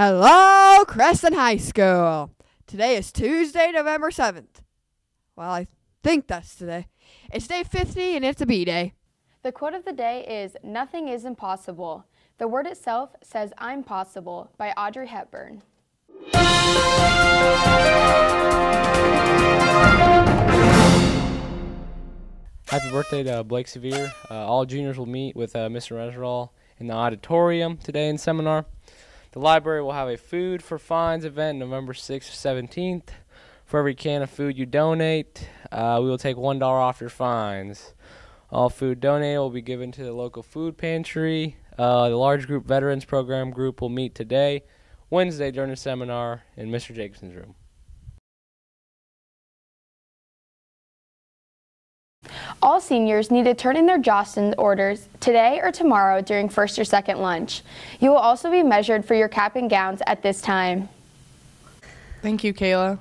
Hello, Creston High School. Today is Tuesday, November 7th. Well, I think that's today. It's day 50 and it's a B day. The quote of the day is Nothing is impossible. The word itself says I'm possible by Audrey Hepburn. Happy birthday to Blake Sevier. Uh, all juniors will meet with uh, Mr. Reserol in the auditorium today in seminar. The library will have a food for fines event November 6th or 17th. For every can of food you donate, uh, we will take $1 off your fines. All food donated will be given to the local food pantry. Uh, the large group veterans program group will meet today, Wednesday during the seminar in Mr. Jacobson's room. All seniors need to turn in their Jostens orders today or tomorrow during first or second lunch. You will also be measured for your cap and gowns at this time. Thank you, Kayla.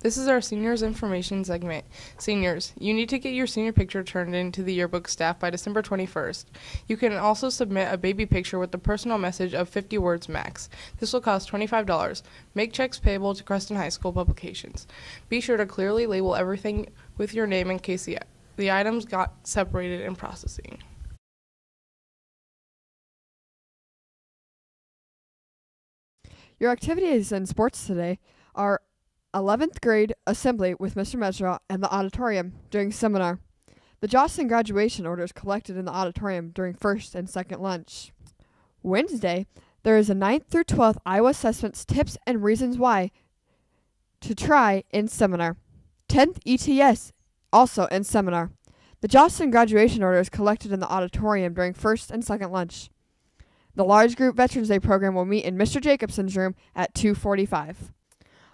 This is our seniors information segment. Seniors, you need to get your senior picture turned in to the yearbook staff by December 21st. You can also submit a baby picture with a personal message of 50 words max. This will cost $25. Make checks payable to Creston High School Publications. Be sure to clearly label everything with your name in case the, items got separated in processing. Your activities in sports today are 11th grade assembly with Mr. Mesra and the auditorium during seminar. The Jostens graduation orders collected in the auditorium during first and second lunch. Wednesday, there is a 9th through 12th Iowa assessments tips and reasons why to try in seminar. 10th ETS also in seminar. The Jostens graduation order is collected in the auditorium during first and second lunch. The large group Veterans Day program will meet in Mr. Jacobson's room at 245.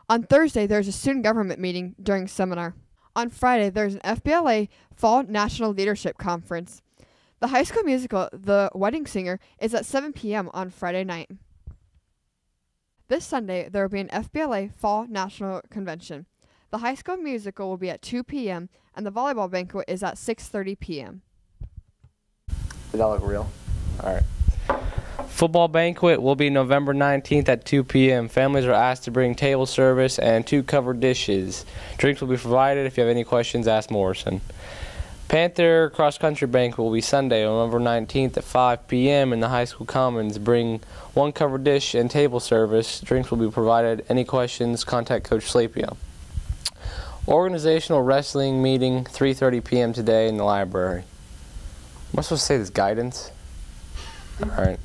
On Thursday, there's a student government meeting during seminar. On Friday, there's an FBLA Fall National Leadership Conference. The high school musical, The Wedding Singer, is at 7 p.m. on Friday night. This Sunday, there will be an FBLA Fall National Convention. The high school musical will be at 2 p.m. and the volleyball banquet is at 6:30 p.m. Does that look real? All right. Football banquet will be November 19th at 2 p.m. Families are asked to bring table service and two covered dishes. Drinks will be provided. If you have any questions, ask Morrison. Panther Cross Country Banquet will be Sunday, November 19th at 5 p.m. in the High School Commons. Bring one covered dish and table service. Drinks will be provided. Any questions, contact Coach Slapio. Organizational wrestling meeting 3:30 p.m. today in the library. Am I supposed to say this guidance? All right.